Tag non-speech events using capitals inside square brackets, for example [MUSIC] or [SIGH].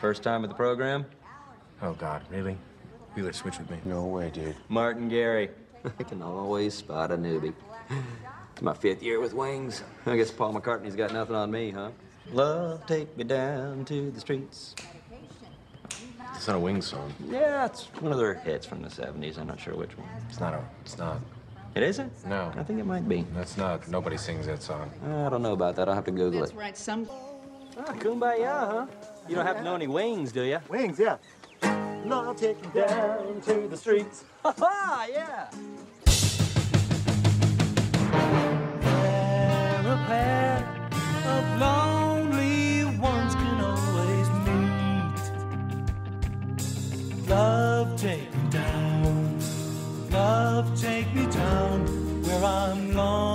First time at the program? Oh, God, really? Wheeler, switch with me. No way, dude. Martin Gary. [LAUGHS] I can always spot a newbie. It's my fifth year with Wings. I guess Paul McCartney's got nothing on me, huh? Love, take me down to the streets. It's not a Wings song. Yeah, it's one of their hits from the 70s. I'm not sure which one. It's not a. It's not. It isn't? No. I think it might be. That's not. Nobody sings that song. I don't know about that. I'll have to Google That's it. That's right. Some. Ah, kumbaya, huh? You don't have to know any wings, do you? Wings, yeah. Now take me down to the streets. Ha ha, yeah. Love take me down. Love 让我